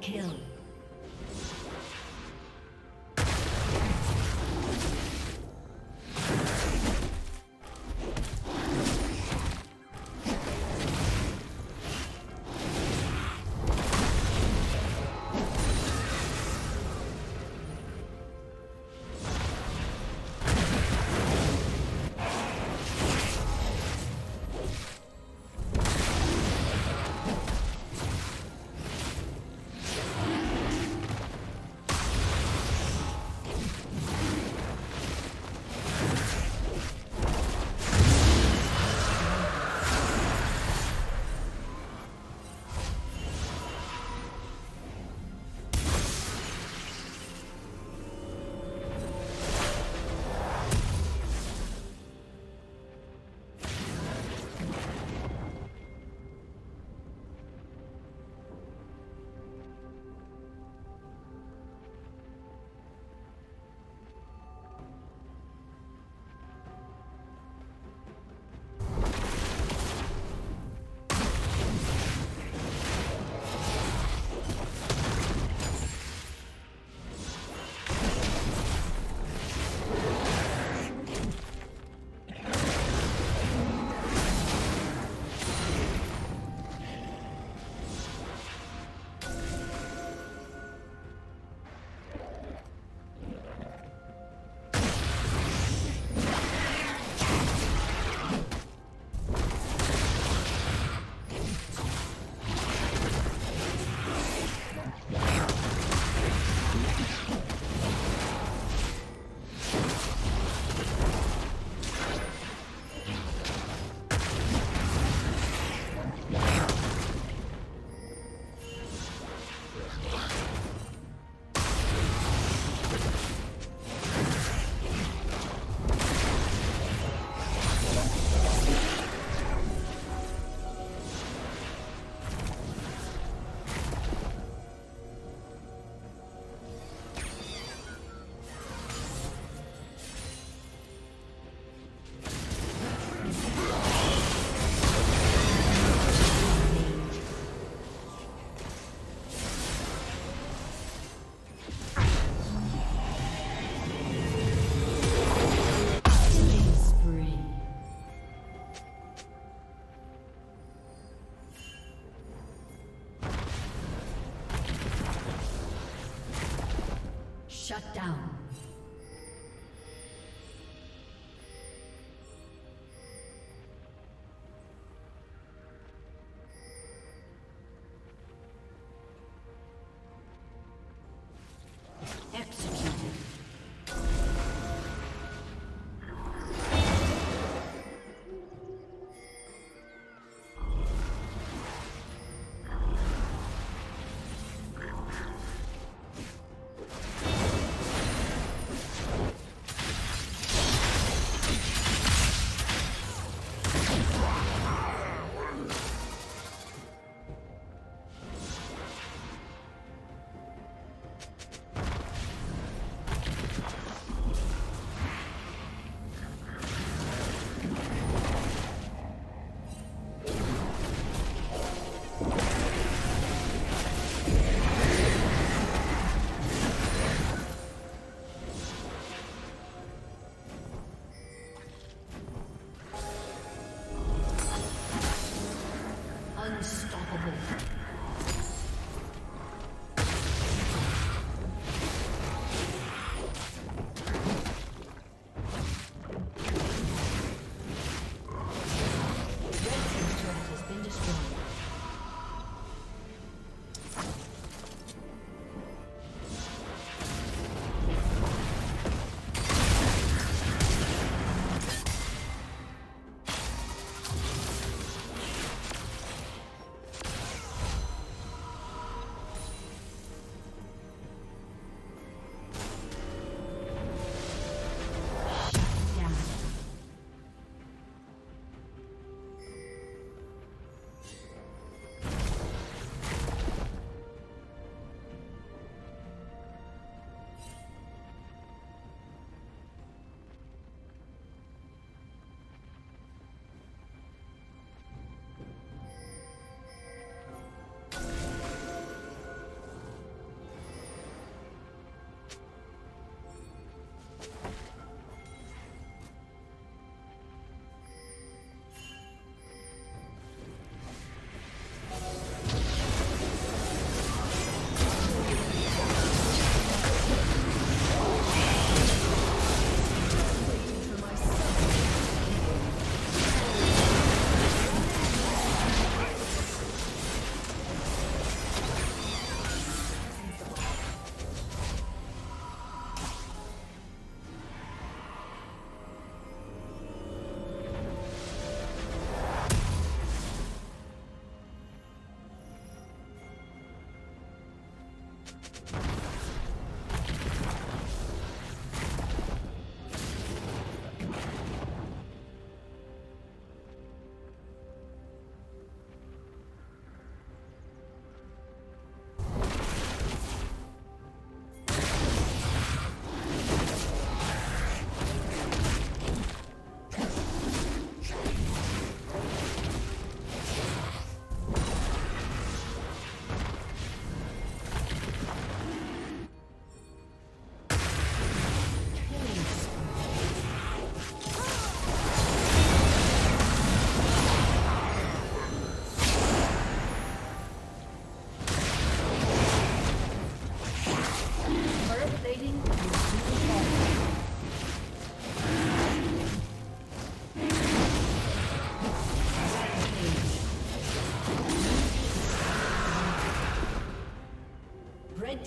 Kill.